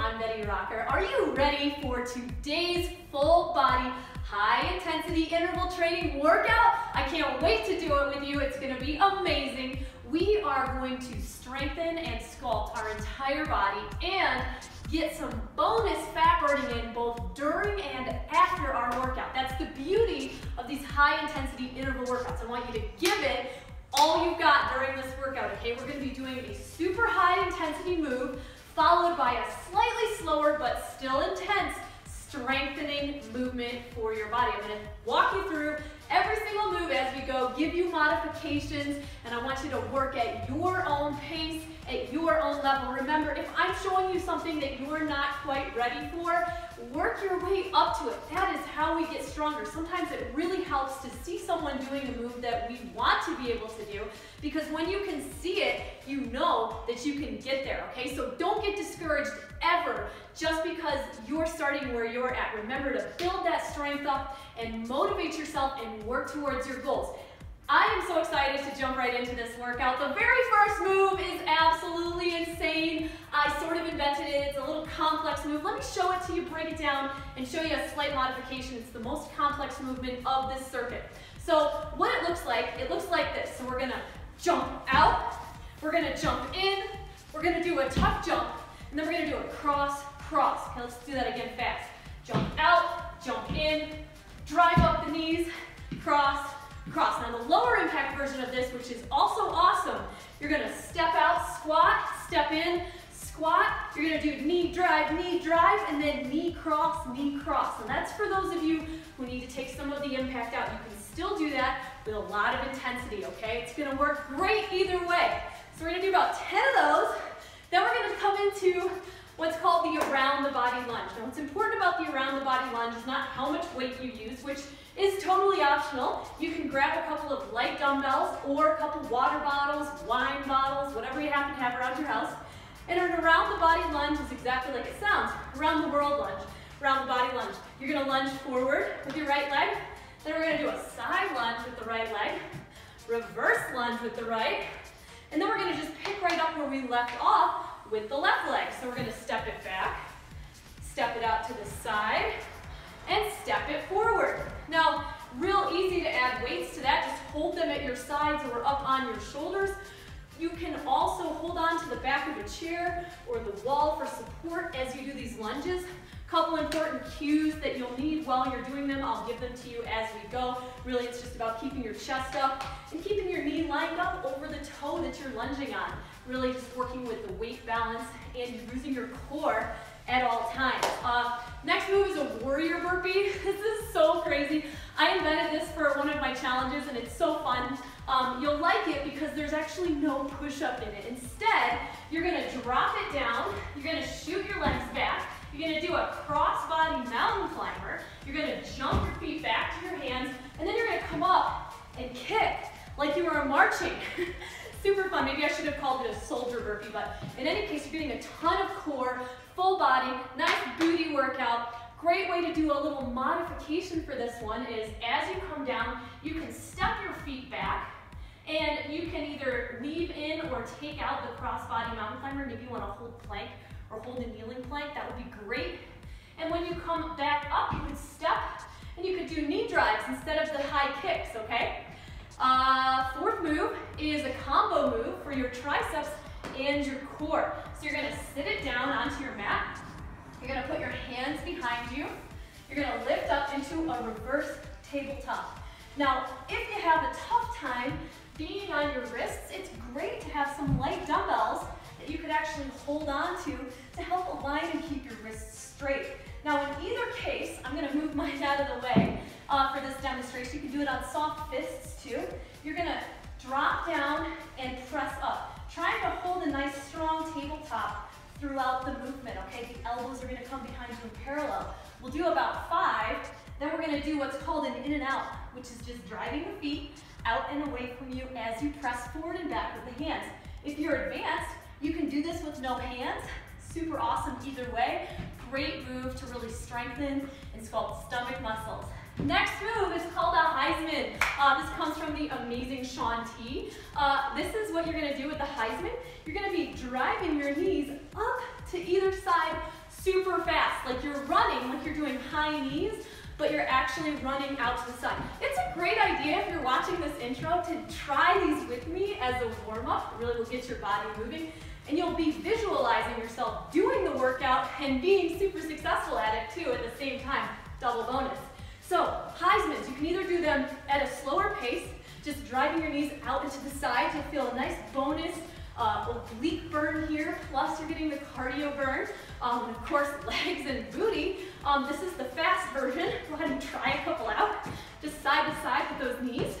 I'm Betty Rocker. Are you ready for today's full body high intensity interval training workout? I can't wait to do it with you. It's gonna be amazing. We are going to strengthen and sculpt our entire body and get some bonus fat burning in both during and after our workout. That's the beauty of these high intensity interval workouts. I want you to give it all you've got during this workout, okay? We're gonna be doing a super high intensity move followed by a slightly slower but still intense strengthening movement for your body. I'm gonna walk you through every single move as we go, give you modifications, and I want you to work at your own pace, at your own level. Remember, if I'm showing you something that you're not quite ready for, work your way up to it. That is how we get stronger. Sometimes it really helps to see someone doing a move that we want to be able to do, because when you can see it, you know that you can get there, okay? So don't get discouraged ever just because you're starting where you're at. Remember to build that strength up and motivate yourself and work towards your goals. I am so excited to jump right into this workout. The very first move is absolutely insane. I sort of invented it. It's a little complex move. Let me show it to you, break it down, and show you a slight modification. It's the most complex movement of this circuit. So what it looks like, it looks like this. So we're gonna jump out, we're gonna jump in, we're gonna do a tuck jump, and then we're gonna cross, cross. Okay, let's do that again fast. Jump out, jump in, drive up the knees, cross, cross. Now the lower impact version of this, which is also awesome, you're gonna step out, squat, step in, squat, you're gonna do knee drive, knee drive, and then knee cross, knee cross. And that's for those of you who need to take some of the impact out. You can still do that with a lot of intensity, okay? It's gonna work great either way. So we're gonna do about 10 of those. Then we're gonna come into what's called the around the body lunge. Now what's important about the around the body lunge is not how much weight you use, which is totally optional. You can grab a couple of light dumbbells or a couple water bottles, wine bottles, whatever you happen to have around your house. And an around the body lunge is exactly like it sounds, around the world lunge, around the body lunge. You're gonna lunge forward with your right leg, then we're gonna do a side lunge with the right leg, reverse lunge with the right, and then we're gonna just pick right up where we left off with the left leg. So we're gonna step it back, step it out to the side, and step it forward. Now, real easy to add weights to that. Just hold them at your sides or up on your shoulders. You can also hold on to the back of a chair or the wall for support as you do these lunges. Couple important cues that you'll need while you're doing them. I'll give them to you as we go. Really, it's just about keeping your chest up and keeping your knee lined up over the toe that you're lunging on. Really just working with the weight balance and using your core at all times. Uh, next move is a warrior burpee. This is so crazy. I invented this for one of my challenges and it's so fun. Um, you'll like it because there's actually no push-up in it. Instead, you're gonna drop it down, you're gonna shoot your legs back, you're gonna do a cross-body mountain climber, you're gonna jump your feet back to your hands, and then you're gonna come up and kick like you were marching. Super fun. Maybe I should have called it a soldier burpee, but in any case, you're getting a ton of core, full body, nice booty workout. Great way to do a little modification for this one is as you come down, you can step your feet back and you can either leave in or take out the crossbody mountain climber. Maybe you want to hold plank or hold a kneeling plank. That would be great. And when you come back up, you can step and you could do knee drives instead of the high kicks, okay? Uh, fourth move is a combo move for your triceps and your core. So you're gonna sit it down onto your mat. You're gonna put your hands behind you. You're gonna lift up into a reverse tabletop. Now, if you have a tough time being on your wrists, it's great to have some light dumbbells that you could actually hold on to to help align and keep your wrists straight. Now, in either case, I'm gonna move mine out of the way uh, for this demonstration. You can do it on soft fists too. You're gonna drop down and press up. Trying to hold a nice strong tabletop throughout the movement, okay? The elbows are gonna come behind you in parallel. We'll do about five, then we're gonna do what's called an in and out, which is just driving the feet out and away from you as you press forward and back with the hands. If you're advanced, you can do this with no hands. Super awesome either way. Great move to really strengthen and sculpt stomach muscles. Next move is called a Heisman. Uh, this comes from the amazing Shaun T. Uh, this is what you're gonna do with the Heisman. You're gonna be driving your knees up to either side super fast, like you're running, like you're doing high knees, but you're actually running out to the side. It's a great idea if you're watching this intro to try these with me as a warm-up. It really will get your body moving and you'll be visualizing yourself doing the workout and being super successful at it too at the same time, double bonus. So Heisman's, you can either do them at a slower pace, just driving your knees out into the side to feel a nice bonus uh, oblique burn here, plus you're getting the cardio burn, um, and of course legs and booty. Um, this is the fast version. Go ahead and try a couple out, just side to side with those knees.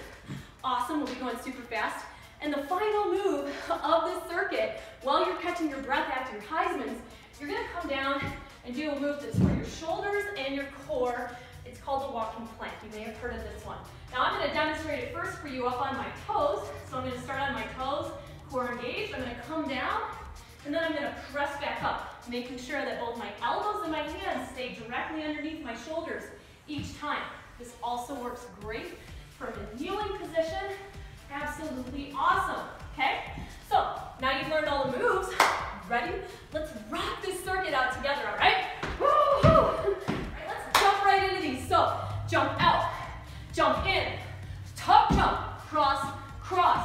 Awesome, we'll be going super fast. And the final move of this circuit, while you're catching your breath after your Heisman's, you're gonna come down and do a move that's for your shoulders and your core. Called the walking plank. You may have heard of this one. Now I'm gonna demonstrate it first for you up on my toes. So I'm gonna start on my toes, core engaged. I'm gonna come down, and then I'm gonna press back up, making sure that both my elbows and my hands stay directly underneath my shoulders each time. This also works great from a kneeling position Absolutely awesome, okay? So, now you've learned all the moves. Ready? Let's rock this circuit out together, all right? Woo-hoo! All right, let's jump right into these. So, jump out, jump in, tuck jump, cross, cross,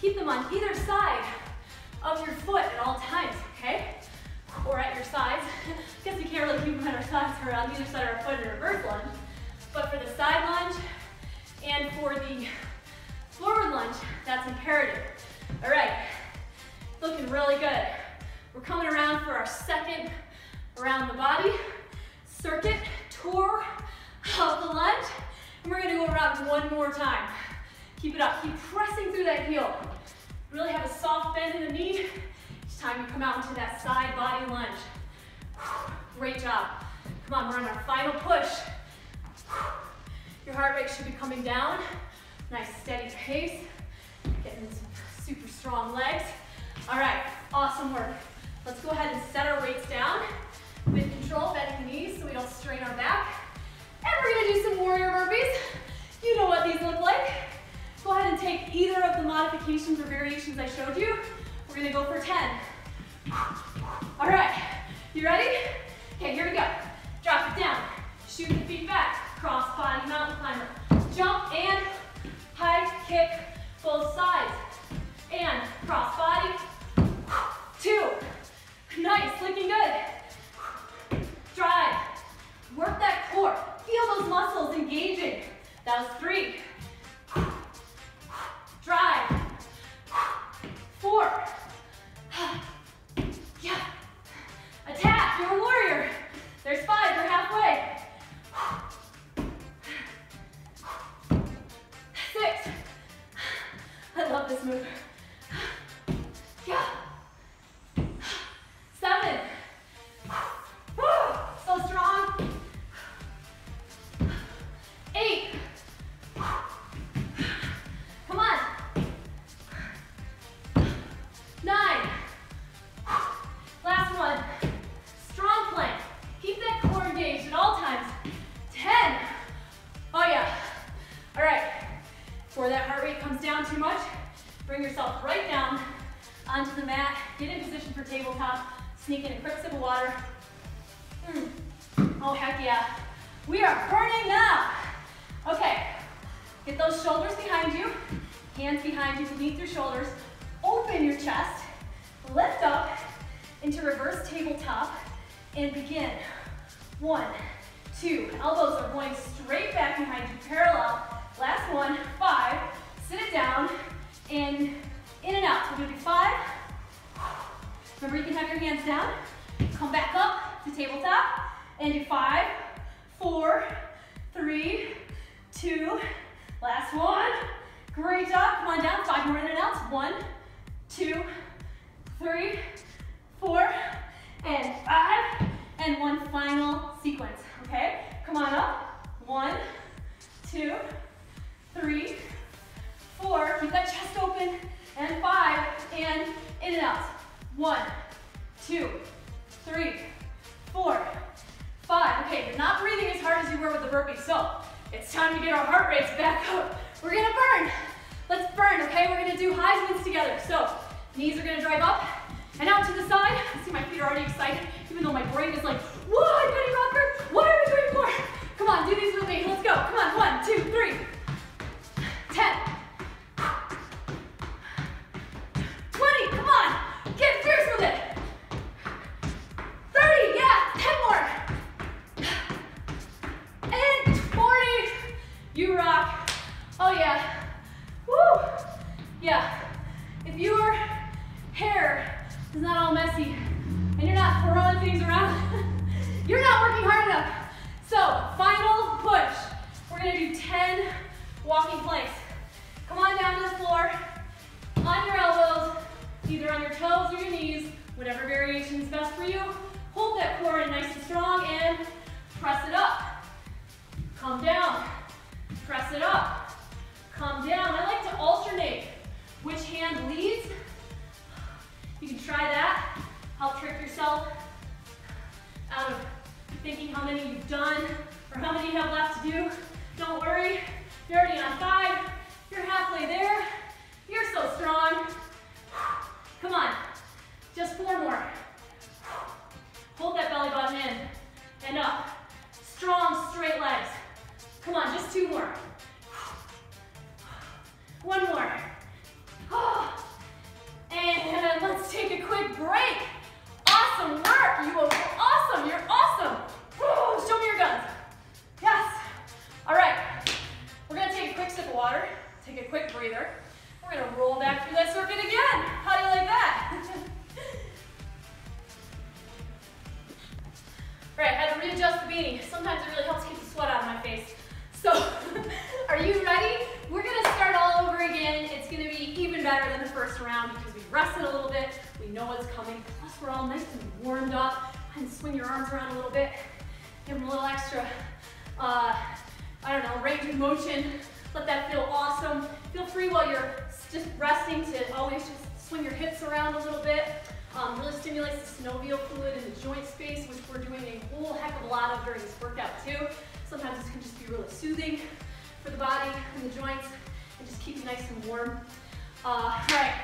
keep them on either side of your foot at all times, okay? Or at your sides. Guess we can't really keep them at our sides or on either side of our foot in a reverse lunge. But for the side lunge and for the forward lunge, that's imperative. All right, looking really good. We're coming around for our second around the body circuit tour of the lunge. And we're gonna go around one more time. Keep it up, keep pressing through that heel. Really have a soft bend in the knee It's time to come out into that side body lunge. Great job. Come on, we're on our final push. Your heart rate should be coming down. Nice steady pace. Getting some super strong legs. All right, awesome work. Let's go ahead and set our weights down with control, bending the knees so we don't strain our back. And we're gonna do some warrior burpees. You know what these look like. Go ahead and take either of the modifications or variations I showed you. We're gonna go for 10. All right, you ready? Okay, here we go. Drop it down, shoot the feet back, cross body mountain climber. Jump and high kick both sides. And cross body, two. Nice, looking good. Drive, work that core. Feel those muscles engaging. That was three. Onto the mat, get in position for tabletop, sneak in a quick sip of water. Mm. Oh, heck yeah. We are burning up. Okay, get those shoulders behind you, hands behind you beneath your shoulders. Open your chest, lift up into reverse tabletop, and begin. One, two, elbows are going straight back behind you, parallel. Last one, five, sit it down, and in and out. We're gonna do five. Remember, you can have your hands down. Come back up to tabletop, and do five, four, three, two, last one. Great job, come on down, five more in and out. One, two, three, four, and five, and one final sequence, okay? Come on up, one, two, three, four, keep that chest open, and five, and in and out. One, two, three, four, five. Okay, you're not breathing as hard as you were with the burpee, so it's time to get our heart rates back up. We're gonna burn. Let's burn, okay? We're gonna do Heisman's together. So, knees are gonna drive up and out to the side. I see my feet are already excited, even though my brain is like, Rocker? What press it up. Come down, press it up, come down. I like to alternate which hand leads. You can try that, help trick yourself out of thinking how many you've done or how many you have left to do. Don't worry, you're already on five, you're halfway there. You're so strong. Come on, just four more. Hold that belly button in and up. Strong, straight legs. Come on, just two more. One more. Uh, I don't know, range of motion. Let that feel awesome. Feel free while you're just resting to always just swing your hips around a little bit. Um, really stimulates the synovial fluid in the joint space, which we're doing a whole heck of a lot of during this workout too. Sometimes this can just be really soothing for the body and the joints and just keep you nice and warm. Uh, all right,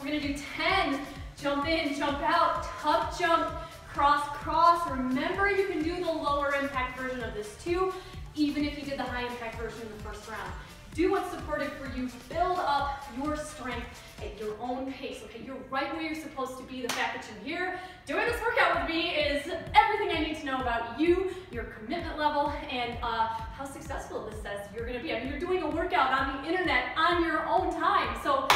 we're gonna do 10. Jump in, jump out, tuck jump, cross, cross. Remember you can do the lower impact version of this too, even if you did the high impact version in the first round. Do what's supportive for you. Build up your strength at your own pace, okay? You're right where you're supposed to be. The fact that you're here doing this workout with me is everything I need to know about you, your commitment level, and uh, how successful this says you're gonna be. I mean, you're doing a workout on the internet on your own time, so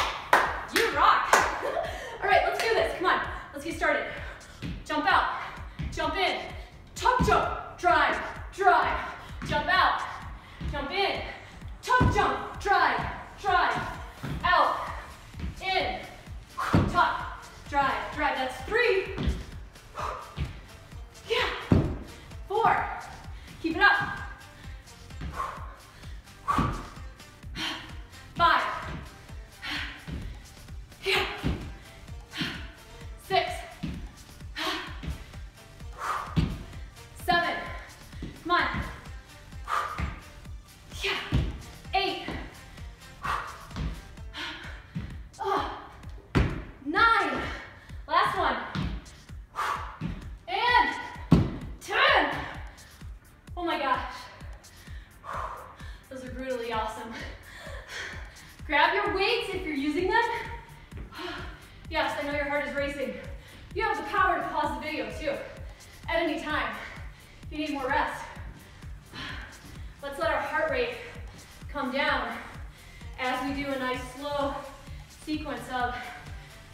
you rock. All right, let's do this. Come on, let's get started jump out, jump in, tuck jump, drive, drive, jump out, jump in, tuck jump, drive, drive, out, in, tuck, drive, drive, that's three, yeah, four, keep it up, five, yeah, six,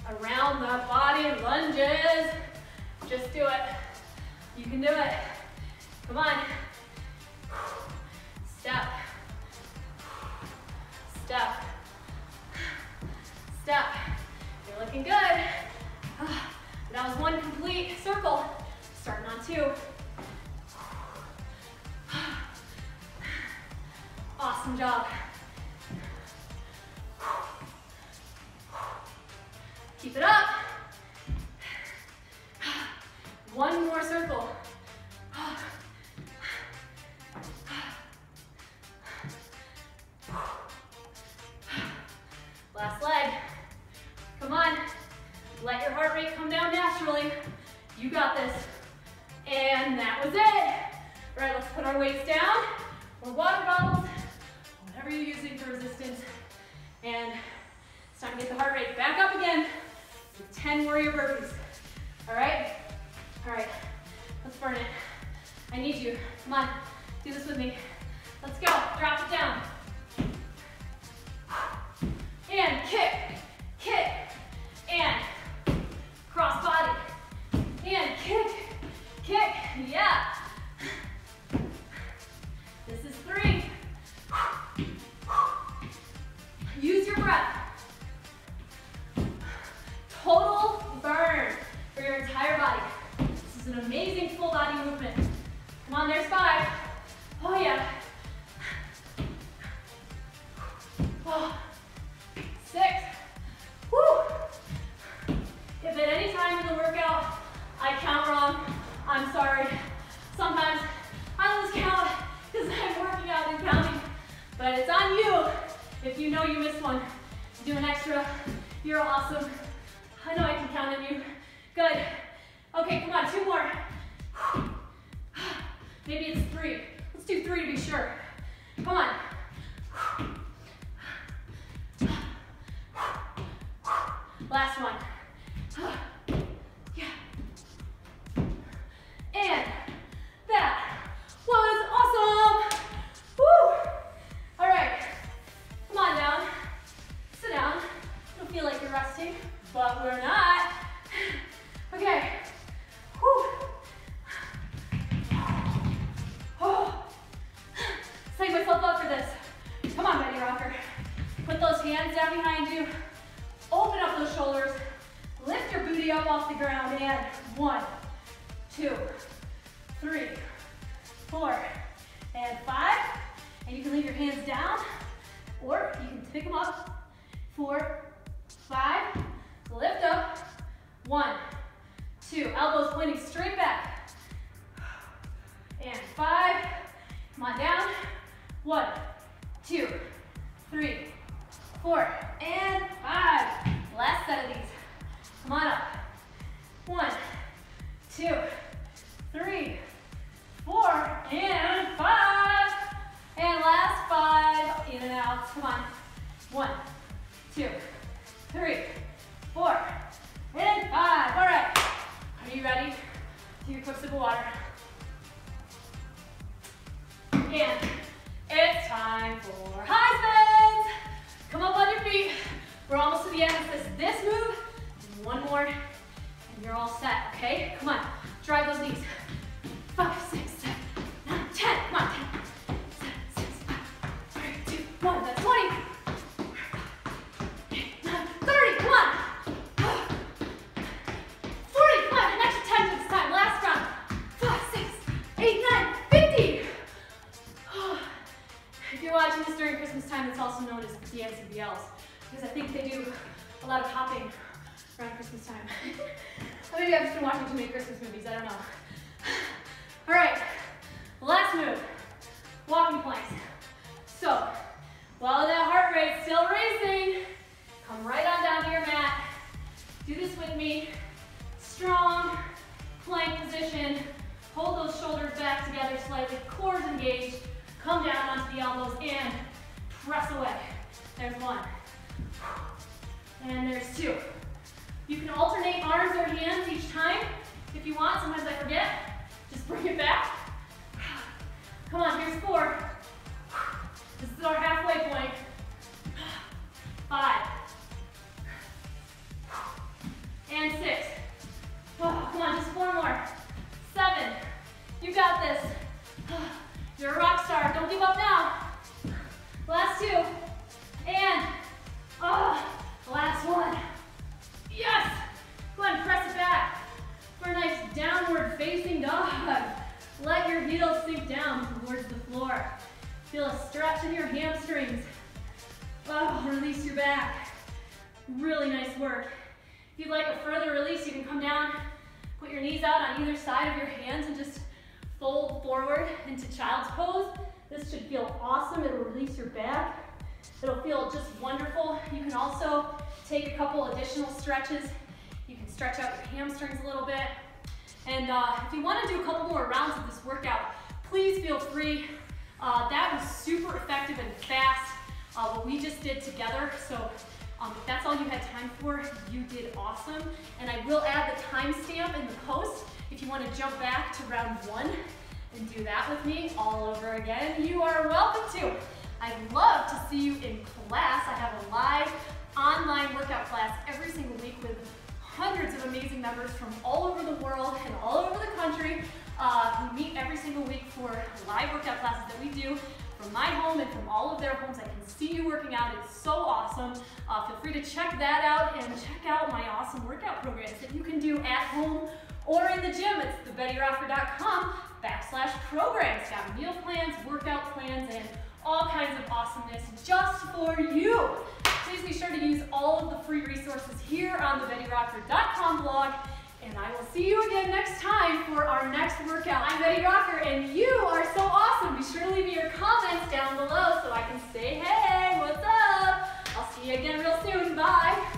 around the body lunges. Just do it. You can do it. Come on. Step. Step. Step. You're looking good. That was one complete circle. Starting on two. Awesome job. Keep it up. One more circle. Last leg. Come on. Let your heart rate come down naturally. You got this. And that was it. All right, let's put our weights down. Or water bottles, whatever you're using for resistance. And it's time to get the heart rate back up again 10 warrior burpees. All right? All right, let's burn it. I need you. Come on, do this with me. Let's go. Drop it down. And kick, three. Let's do three to be sure. Come on. Last one. Four, and five. And you can leave your hands down, or you can pick them up. Four, five, lift up. One, two, elbows pointing straight back. And five, come on down. One, two, three, four, and five. Last set of these. Come on up. One, two, three, four, and five. And last five, in and out. Come on. One, two, three, four, and five. All right. Are you ready? Take a quick sip of water. And it's time for Heismans. Come up on your feet. We're almost to the end of this. This move, one more, and you're all set, okay? Come on, drive those knees. A lot of hopping around Christmas time. or maybe I've just been watching too many Christmas movies, I don't know. All right, last move, walking planks. So, while that heart rate's still racing, come right on down to your mat. Do this with me. Strong plank position. Hold those shoulders back together slightly, cores engaged. Come down onto the elbows and press away. There's one. And there's two. You can alternate arms or hands each time if you want. Sometimes I forget. Just bring it back. Come on, here's four. This is our halfway point. It'll feel just wonderful. You can also take a couple additional stretches. You can stretch out your hamstrings a little bit. And uh, if you want to do a couple more rounds of this workout, please feel free. Uh, that was super effective and fast, uh, what we just did together. So um, if that's all you had time for, you did awesome. And I will add the timestamp in the post if you want to jump back to round one and do that with me all over again. You are welcome to. I'd love to see you in class. I have a live online workout class every single week with hundreds of amazing members from all over the world and all over the country uh, who meet every single week for live workout classes that we do from my home and from all of their homes. I can see you working out. It's so awesome. Uh, feel free to check that out and check out my awesome workout programs that you can do at home or in the gym. It's thebettyrocker.com backslash programs. Got meal plans, workout plans, and all kinds of awesomeness just for you. Please be sure to use all of the free resources here on the BettyRocker.com blog, and I will see you again next time for our next workout. I'm Betty Rocker, and you are so awesome. Be sure to leave me your comments down below so I can say, hey, what's up? I'll see you again real soon. Bye.